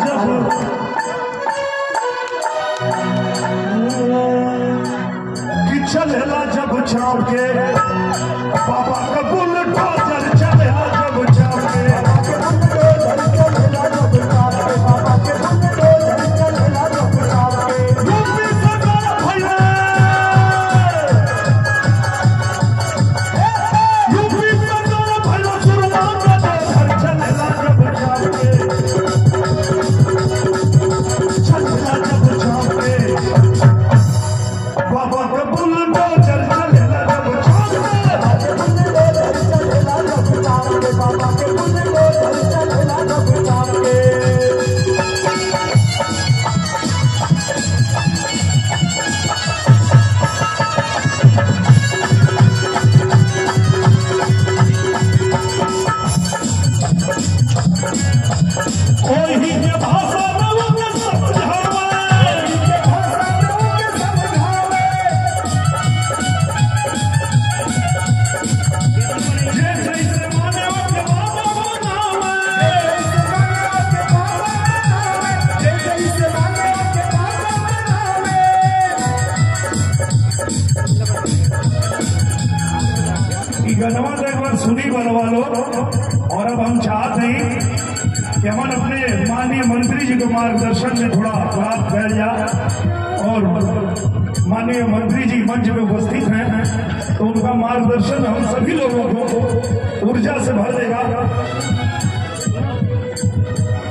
चले कि चलेला जब छाव के बाबा गनवा तो एक बार सुनी बनवा लो। और अब हम चाहते हैं कि हम अपने माननीय मंत्री जी को मार्गदर्शन में थोड़ा बात फैल जाए और माननीय मंत्री जी मंच में उपस्थित हैं तो उनका मार्गदर्शन हम सभी लोगों को ऊर्जा से भर देगा।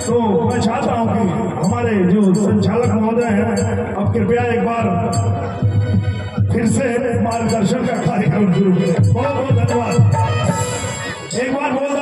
तो मैं चाहता हूँ कि हमारे जो संचालक महोदय हैं अब कृपया एक बार फिर से मार्गदर्शन का कार्यक्रम शुरू बहुत बहुत धन्यवाद। एक बार बोल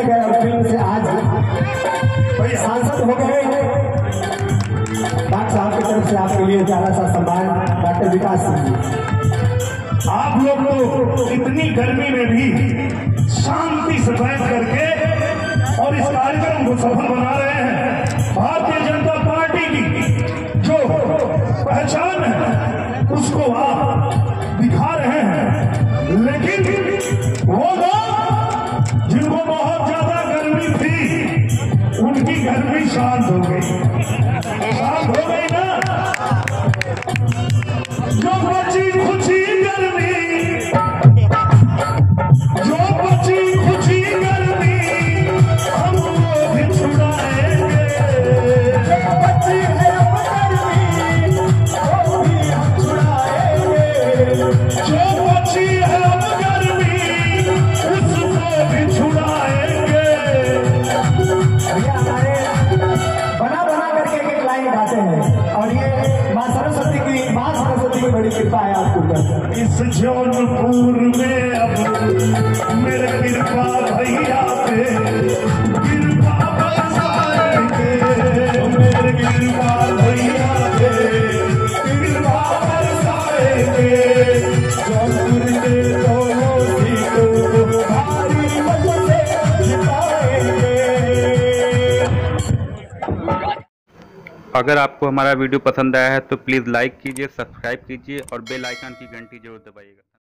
में गए फ़िल्म से आज। बड़े सांसद हो गए। डॉक्टर साहब की तरफ़ से आपके लिए ज़्यादा सा सम्मान, डॉक्टर विकास सिंह जी। आप लोग तो इतनी गर्मी में भी शांति से बैठ करके और इस कार्यक्रम को सफल बना रहे हैं। उनकी गर्मी शांत इस जौनपुर में अब मेरे कृपा अगर आपको हमारा वीडियो पसंद आया है तो प्लीज़ लाइक कीजिए, सब्सक्राइब कीजिए और बेल आइकन की घंटी ज़रूर दबाइएगा।